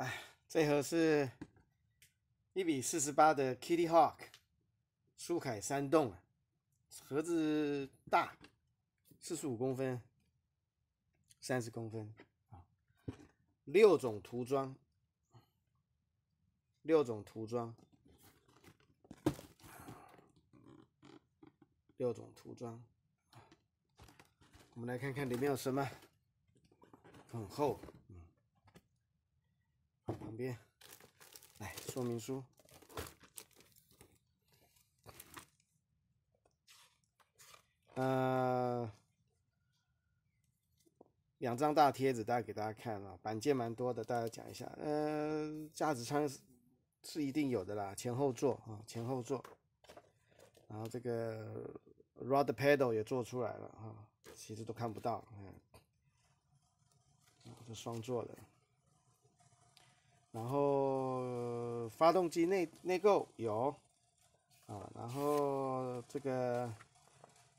哎，这盒是一比四十八的 Kitty Hawk 苏凯山洞啊，盒子大，四十五公分，三十公分啊，六种涂装，六种涂装，六种涂装。我们来看看里面有什么，很厚，边，来说明书，呃，两张大贴纸，大家给大家看啊，板件蛮多的，大家讲一下，呃，驾驶舱是是一定有的啦，前后座啊，前后座，然后这个 rod pedal 也做出来了啊。其实都看不到，嗯，这双座的，然后发动机内内构有，啊，然后这个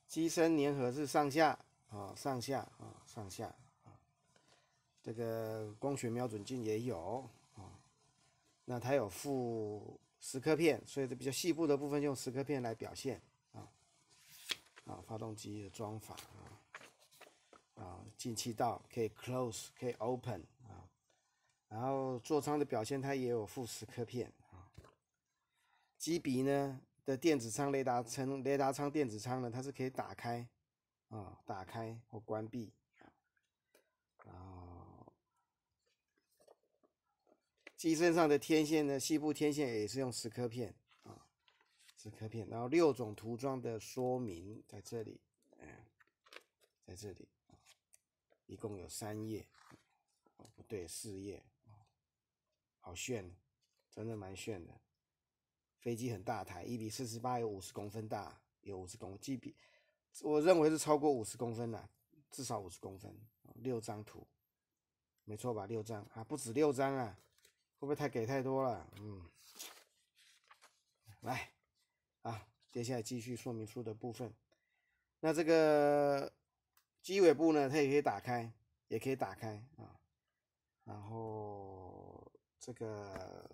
机身粘合是上下，啊，上下，啊，上下，啊，这个光学瞄准镜也有，啊，那它有附蚀刻片，所以这比较细部的部分用蚀刻片来表现，啊，啊，发动机的装法，啊。啊，进气道可以 close，可以 open，然后座舱的表现它也有附蚀刻片啊。机鼻呢的电子舱雷达舱雷达舱电子舱呢，它是可以打开啊，打开或关闭啊。机身上的天线呢，西部天线也是用蚀刻片啊，蚀刻片。然后六种涂装的说明在这里，嗯，在这里。一共有三页，哦不对，四页，好炫，真的蛮炫的。飞机很大台，一比四十八，有五十公分大，有五十公，机比我认为是超过五十公分了，至少五十公分。六张图，没错吧？六张啊，不止六张啊，会不会太给太多了？嗯，来，啊，接下来继续说明书的部分。那这个。机尾部呢，它也可以打开，也可以打开啊。然后这个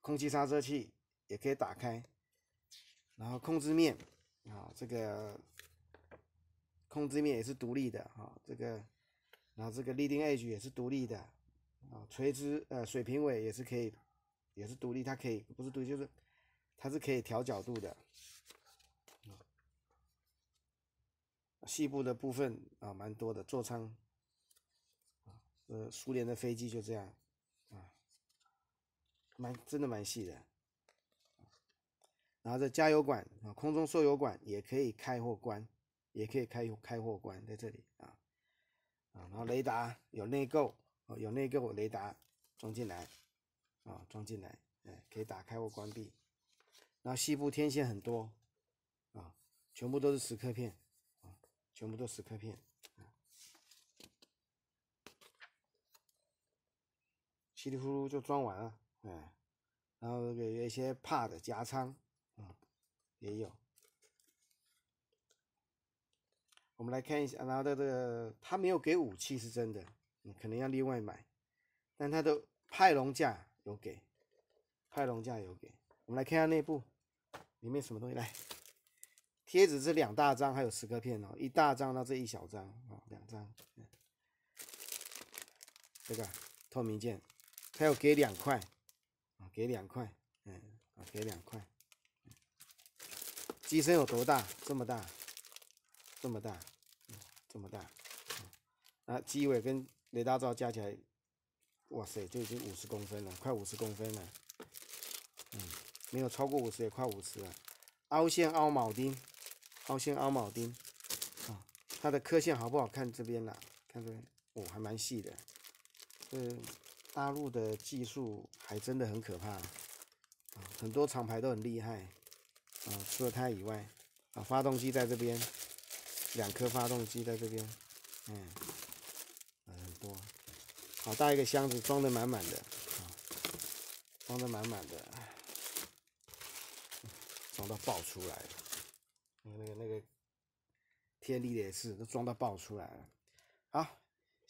空气刹车器也可以打开。然后控制面啊，这个控制面也是独立的啊。这个，然后这个 leading edge 也是独立的啊。垂直呃水平尾也是可以，也是独立，它可以不是独立就是它是可以调角度的。细部的部分啊，蛮多的座舱，呃，苏联的飞机就这样啊，蛮真的蛮细的。然后这加油管啊，空中输油管也可以开或关，也可以开开或关在这里啊啊，然后雷达有内构，有内构雷达装进来啊，装进来，哎，可以打开或关闭。然后西部天线很多啊，全部都是蚀刻片。啊全部都蚀刻片，稀里糊涂就装完了，哎，然后这个有一些怕的夹仓，嗯，也有。我们来看一下，然后这个他没有给武器是真的，你可能要另外买，但他的派龙架有给，派龙架有给。我们来看一下内部，里面什么东西来。贴纸是两大张，还有十个片哦，一大张到这一小张啊，两张。这个透明件，它要给两块啊，给两块，嗯啊，给两块。机身有多大？这么大，这么大，这么大。啊，机尾跟雷达罩加起来，哇塞，就已经五十公分了，快五十公分了。嗯，没有超过五十，也快五十了。凹陷凹铆钉。凹陷凹铆钉，啊，它的刻线好不好看？这边啦，看这边，哦，还蛮细的。这大陆的技术还真的很可怕，啊，很多厂牌都很厉害，啊，除了它以外，啊，发动机在这边，两颗发动机在这边，嗯，很多，好大一个箱子，装的满满的，装的满满的，装到爆出来了。那个那个天力的也是都装到爆出来了，好，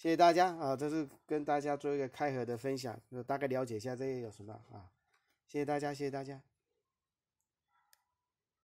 谢谢大家啊，这是跟大家做一个开合的分享，就大概了解一下这些有什么啊，谢谢大家，谢谢大家。